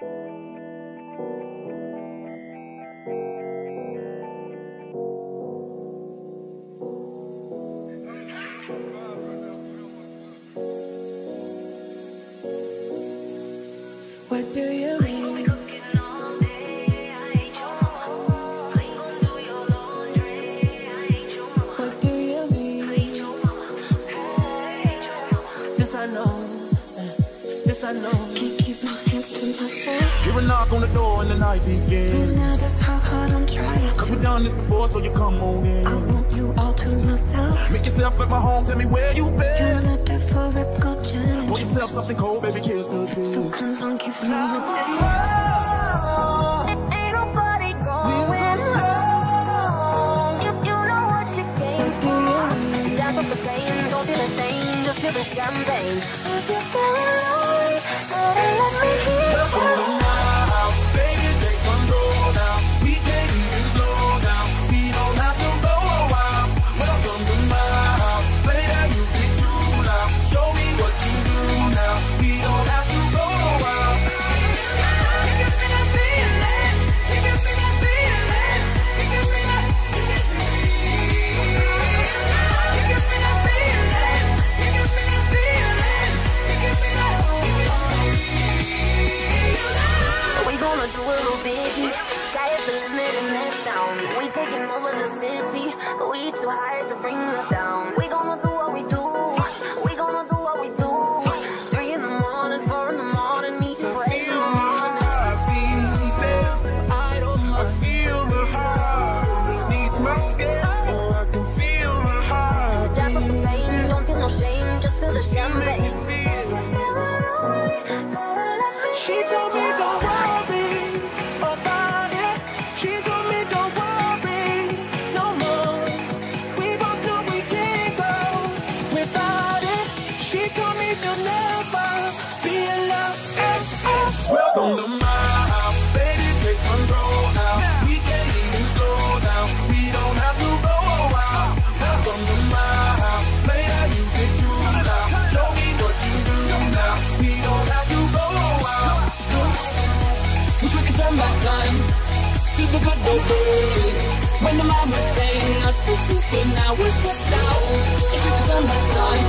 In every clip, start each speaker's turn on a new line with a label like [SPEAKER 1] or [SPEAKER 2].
[SPEAKER 1] What do you mean? What do you mean? This I know. This I know.
[SPEAKER 2] Can't keep my hands to myself.
[SPEAKER 3] Hear a knock on the door and the night begins No
[SPEAKER 2] matter how hard I'm trying
[SPEAKER 3] Cause we've done this before, so you come on in I
[SPEAKER 2] want you all to myself.
[SPEAKER 3] Make yourself at my home, tell me where you been You're
[SPEAKER 2] not there for a good
[SPEAKER 3] Pour yourself something cold, baby, cheers to
[SPEAKER 2] So come on, give me a taste. Ain't nobody going home. You, you know what you came for. Dance off the pain, don't feel a thing, just feel the champagne. If you feel alone, better let me hear
[SPEAKER 3] To my house, baby, take control now. We can't even slow down. We don't have to go that music too loud. Show me what you do now. We don't have to go
[SPEAKER 2] we
[SPEAKER 4] could turn back time to the good old days when the us to sleep, stressed out. We could turn back time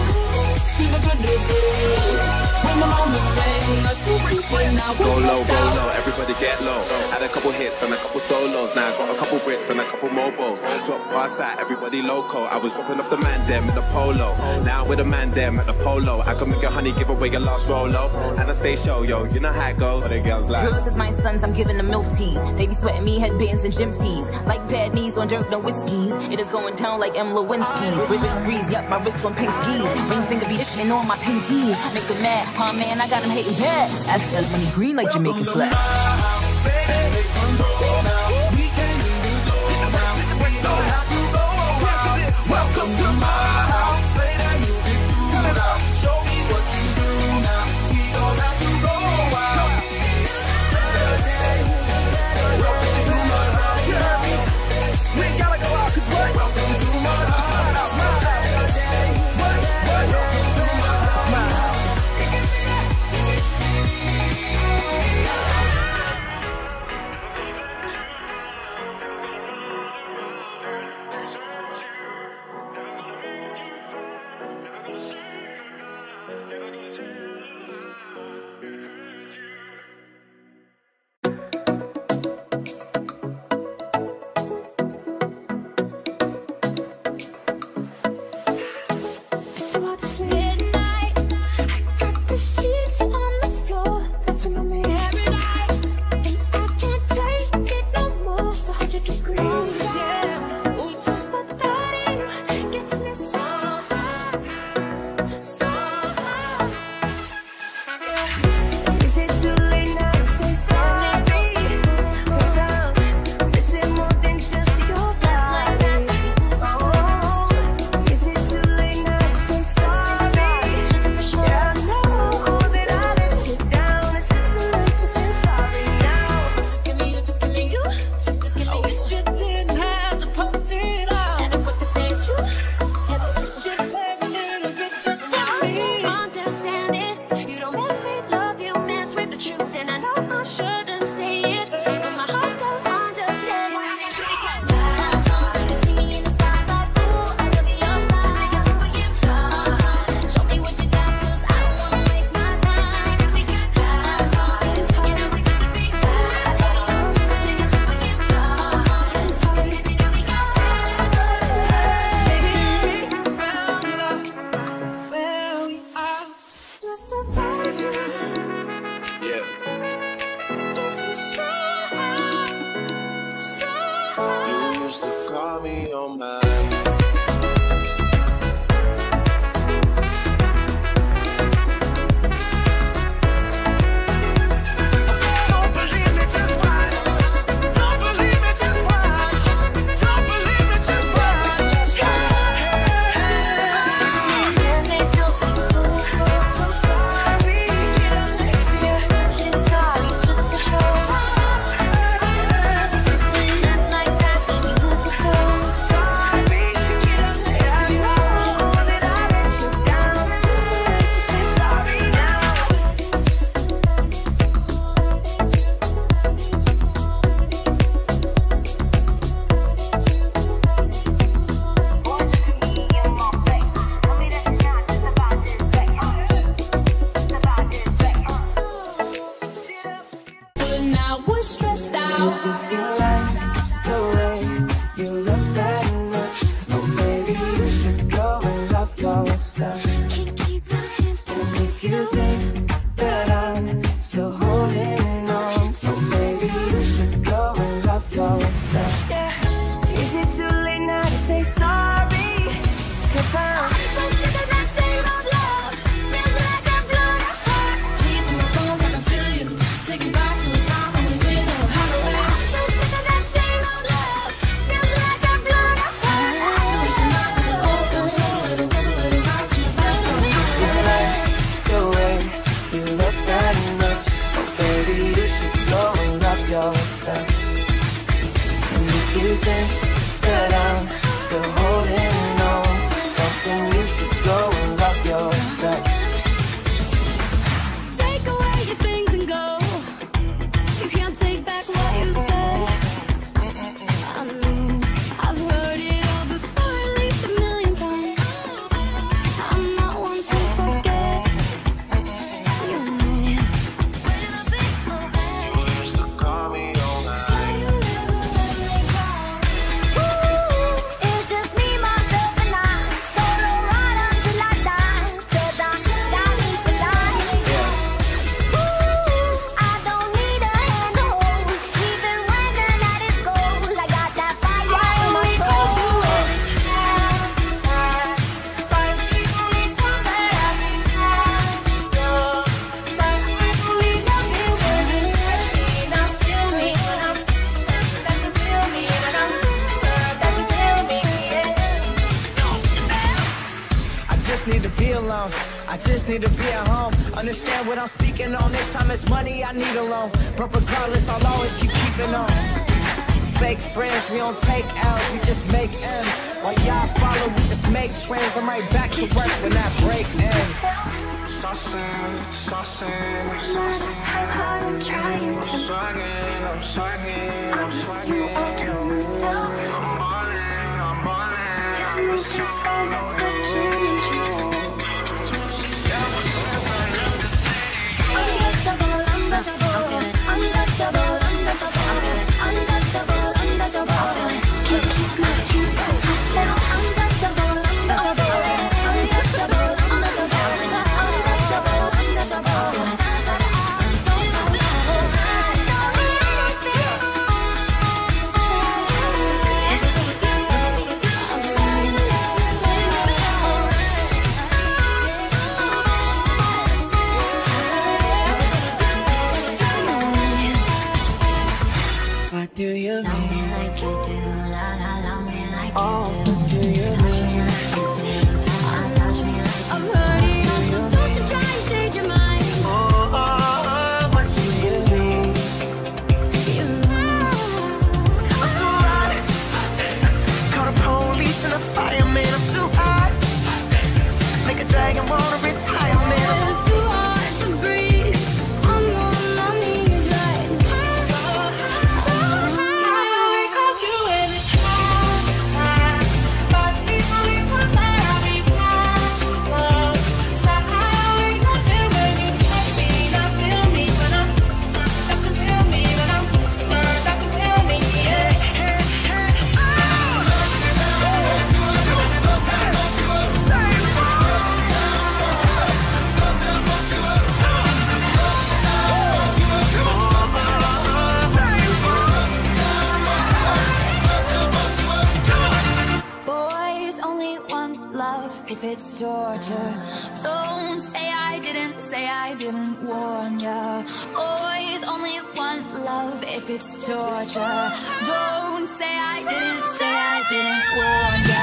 [SPEAKER 4] to the good old days when the mama sang us to sleep, but now
[SPEAKER 5] Go low, go low, everybody get low. Had a couple hits and a couple solos. Now I got a couple Brits and a couple mobiles. Drop past that, everybody loco. I was dropping off the man them in the polo. Now with the man them at the polo. I can make a honey give away your last rolo. And I stay show, yo, you know how it goes. But the girls like.
[SPEAKER 6] Girls is my sons, I'm giving them milk teas. They be sweating me headbands and gym tees. Like bad knees on dirt, no whiskeys. It is going down like M. Lewinsky's. Ribbons freeze, yep, my wrist on pink skis. Ring finger be itching on my pinky. Make them mad, huh man, I got him hating bad. That's that money green like Jamaican flag.
[SPEAKER 3] Baby, take control
[SPEAKER 2] on
[SPEAKER 7] my
[SPEAKER 2] yourself. And if you think that I'm still holding
[SPEAKER 8] understand what I'm speaking on. This time it's money I need alone. But regardless, I'll always keep keeping on. Fake friends, we don't take L's, we just make M's. While y'all follow, we just make trends. I'm right back to work when that break ends.
[SPEAKER 9] Saucing, saucing, saucing
[SPEAKER 10] How hard I'm trying to
[SPEAKER 9] I'm swagging, I'm
[SPEAKER 10] swagging, I'm swagging. myself.
[SPEAKER 9] I'm ballin', I'm ballin'
[SPEAKER 10] man,
[SPEAKER 8] I'm too hot. Make a dragon wanna
[SPEAKER 10] say I didn't warn ya. Always only want love if it's torture. Don't say I didn't, say I didn't warn ya.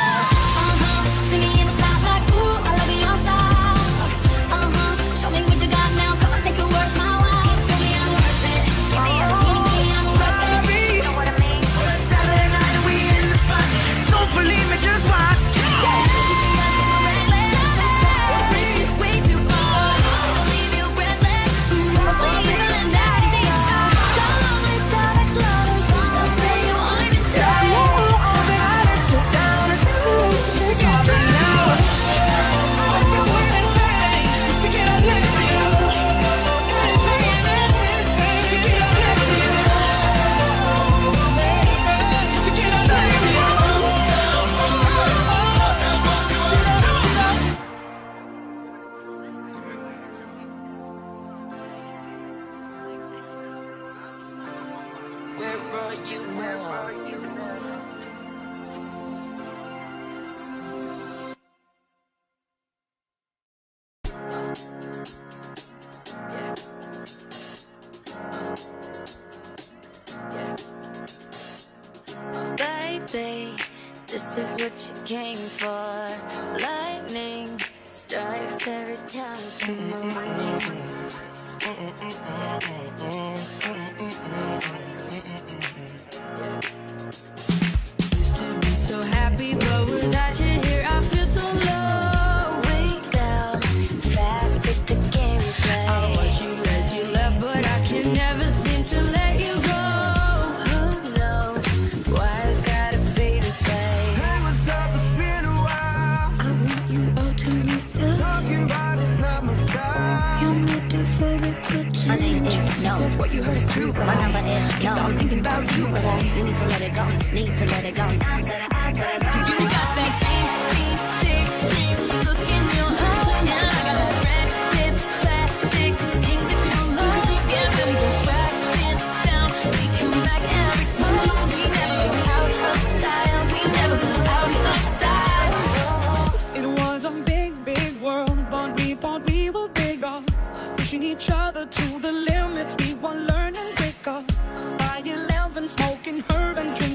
[SPEAKER 11] This is what you came for. Lightning strikes every time you move. So
[SPEAKER 12] I'm thinking about you, but
[SPEAKER 10] I need to let it go. Need to let it go.
[SPEAKER 12] taking her and